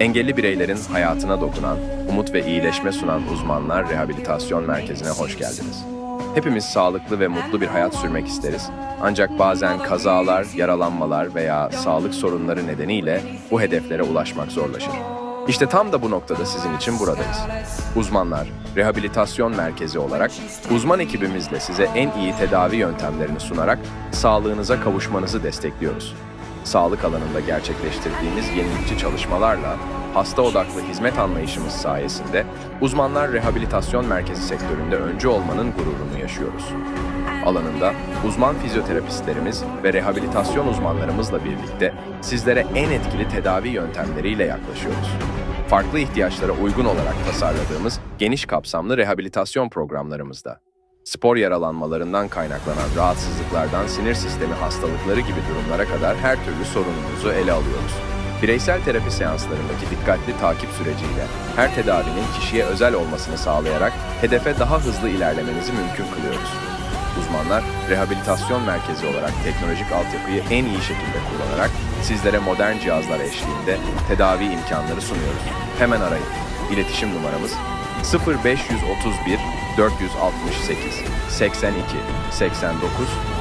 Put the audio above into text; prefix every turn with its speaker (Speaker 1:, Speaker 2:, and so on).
Speaker 1: Engelli bireylerin hayatına dokunan, umut ve iyileşme sunan uzmanlar rehabilitasyon merkezine hoş geldiniz. Hepimiz sağlıklı ve mutlu bir hayat sürmek isteriz. Ancak bazen kazalar, yaralanmalar veya sağlık sorunları nedeniyle bu hedeflere ulaşmak zorlaşır. İşte tam da bu noktada sizin için buradayız. Uzmanlar, rehabilitasyon merkezi olarak uzman ekibimizle size en iyi tedavi yöntemlerini sunarak sağlığınıza kavuşmanızı destekliyoruz. Sağlık alanında gerçekleştirdiğimiz yenilikçi çalışmalarla hasta odaklı hizmet anlayışımız sayesinde uzmanlar rehabilitasyon merkezi sektöründe öncü olmanın gururunu yaşıyoruz. Alanında uzman fizyoterapistlerimiz ve rehabilitasyon uzmanlarımızla birlikte sizlere en etkili tedavi yöntemleriyle yaklaşıyoruz. Farklı ihtiyaçlara uygun olarak tasarladığımız geniş kapsamlı rehabilitasyon programlarımızda spor yaralanmalarından kaynaklanan rahatsızlıklardan sinir sistemi hastalıkları gibi durumlara kadar her türlü sorunumuzu ele alıyoruz. Bireysel terapi seanslarındaki dikkatli takip süreciyle her tedavinin kişiye özel olmasını sağlayarak hedefe daha hızlı ilerlemenizi mümkün kılıyoruz. Uzmanlar, rehabilitasyon merkezi olarak teknolojik altyapıyı en iyi şekilde kullanarak sizlere modern cihazlar eşliğinde tedavi imkanları sunuyoruz. Hemen arayın. İletişim numaramız 0531 468 82 89